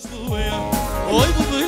Slow way.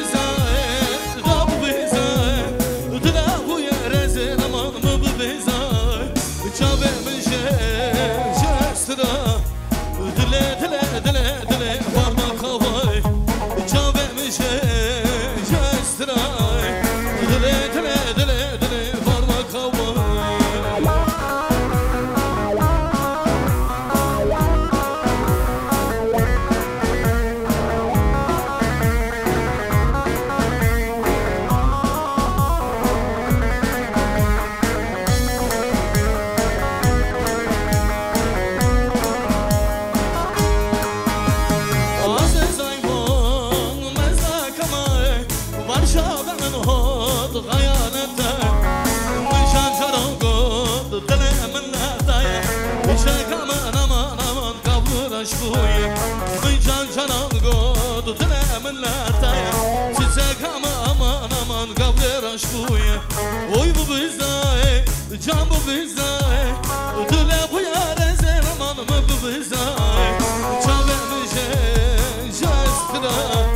love.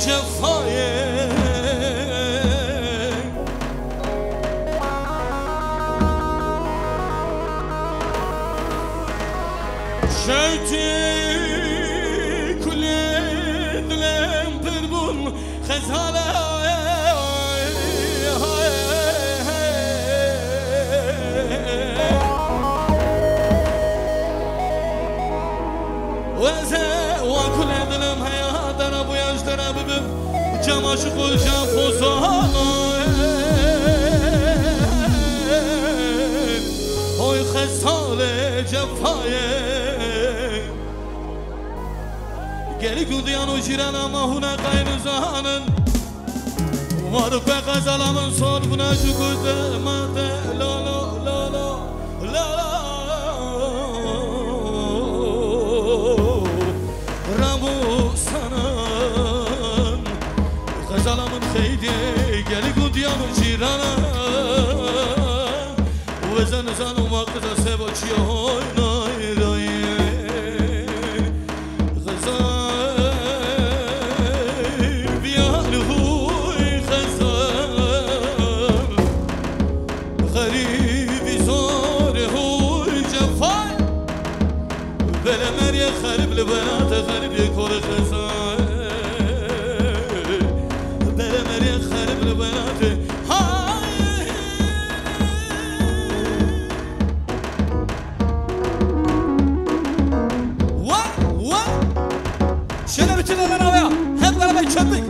cefaya شوتي كل ظلام تربون خزالة وزا وكل ظلام هاي dana bu yaş dana bıbım Cam aşık olacağım pozana Oy hesale cefaye Geri güldüyan o jiren ama hune kaynı zahanın. Varıp ve gazalamın sor buna şükür de mate lo lo Geli gudijanu čirana Uvezane za numa kada se voći Şöyle bütün Adanalı'ya hep beraber köpük.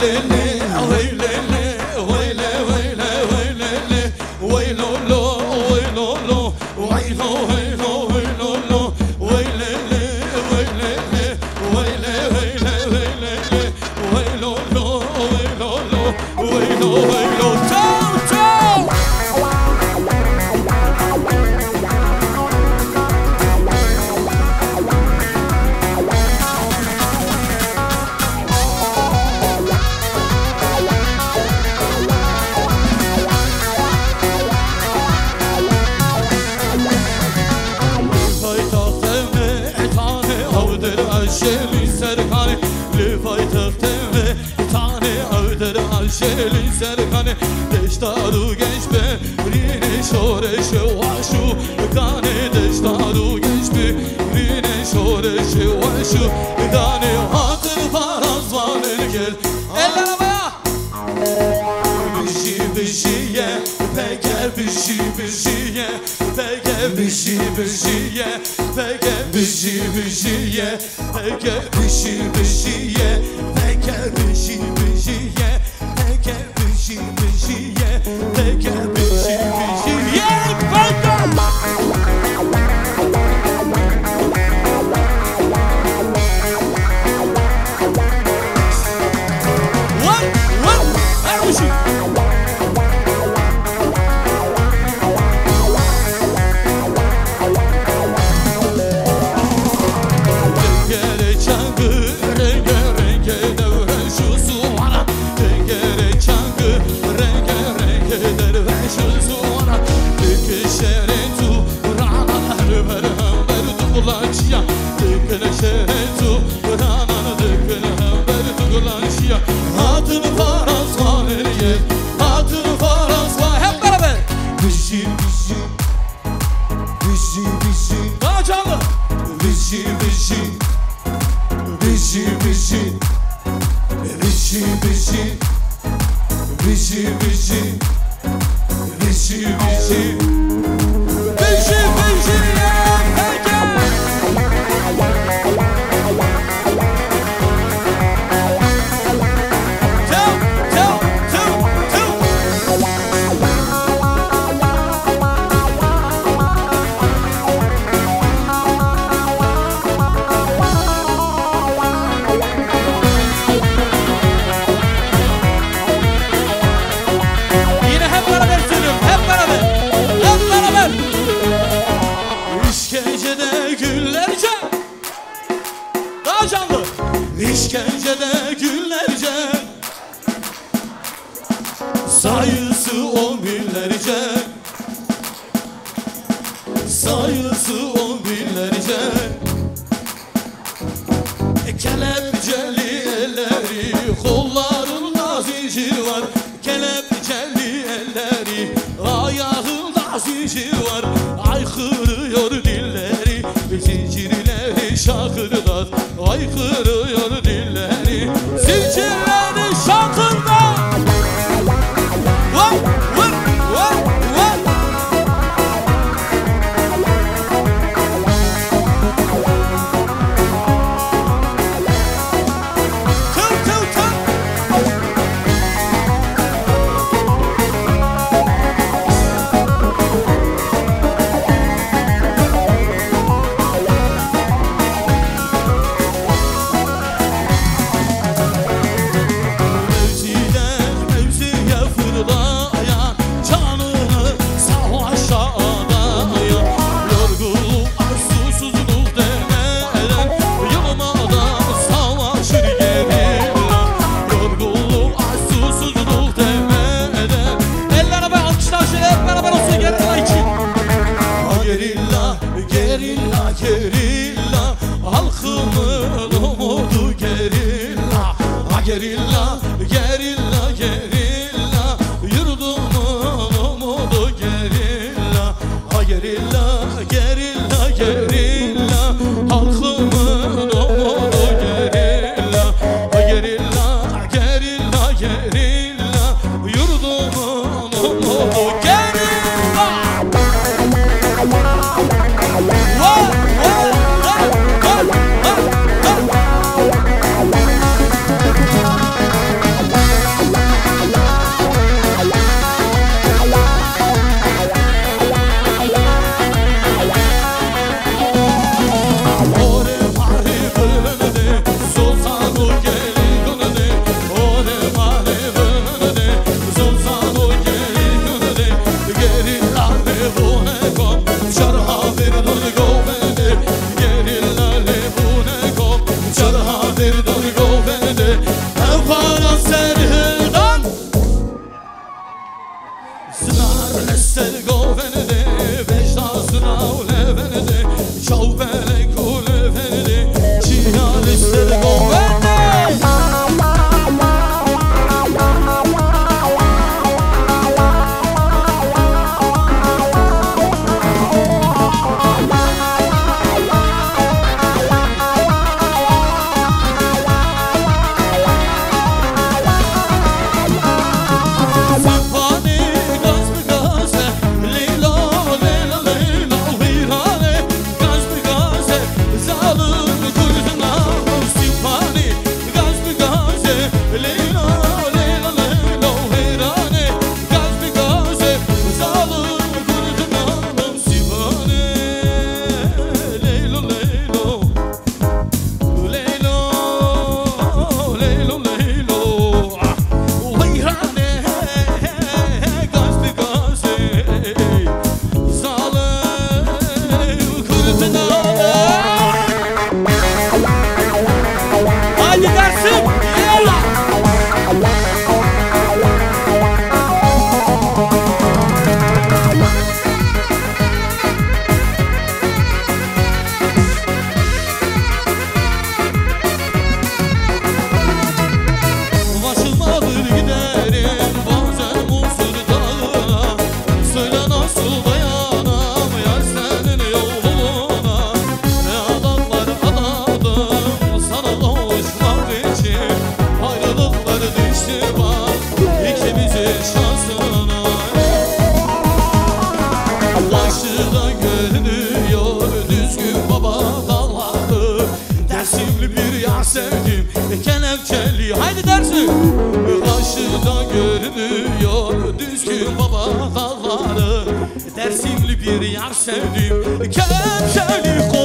Lele عجلی سرکانه لیفای تختم و تانه او در عجلی سرکانه دشتارو گنج به رینه شورش واشو دانه دشتارو گنج به رینه شورش واشو دانه حاضر فرازوانه گل Eller havaya! Bişi bişiye, peke bişi bişiye, peke bişi bişiye, peke bişi bişiye peke bişi bişiye peke bişi sayısı on binlerce. Kelepçeli elleri kollarında zincir var. Kelepçeli elleri ayağında zincir var. Aykırıyor dilleri zincirleri şakırlar Aykırıyor gerilla gerilla Halkımın umudu gerilla. Ha gerilla. Dersimli bir yar sevdim. Kemşeli koy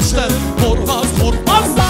gençler korkmaz korkmaz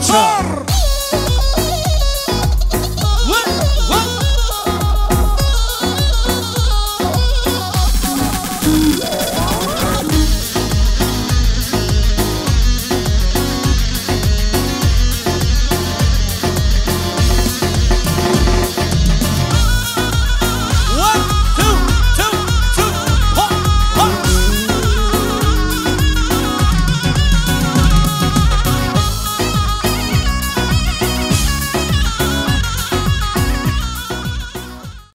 church.